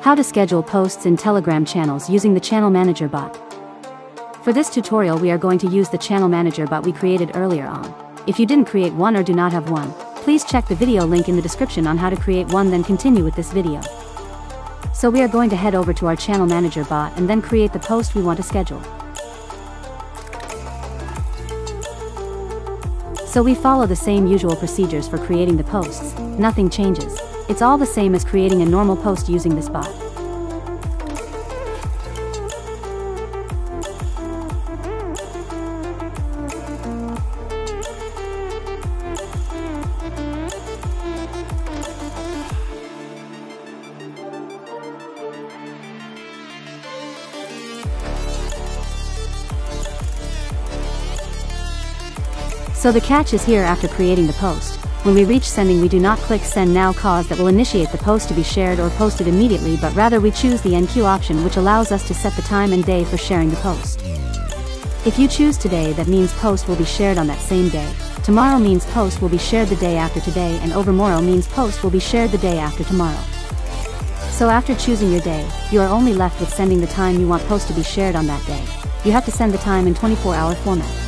How to schedule posts in Telegram channels using the Channel Manager bot. For this tutorial we are going to use the Channel Manager bot we created earlier on. If you didn't create one or do not have one, please check the video link in the description on how to create one then continue with this video. So we are going to head over to our Channel Manager bot and then create the post we want to schedule. So we follow the same usual procedures for creating the posts, nothing changes. It's all the same as creating a normal post using this bot. So the catch is here after creating the post. When we reach sending we do not click send now cause that will initiate the post to be shared or posted immediately but rather we choose the Enqueue option which allows us to set the time and day for sharing the post. If you choose today that means post will be shared on that same day, tomorrow means post will be shared the day after today and overmorrow means post will be shared the day after tomorrow. So after choosing your day, you are only left with sending the time you want post to be shared on that day. You have to send the time in 24 hour format.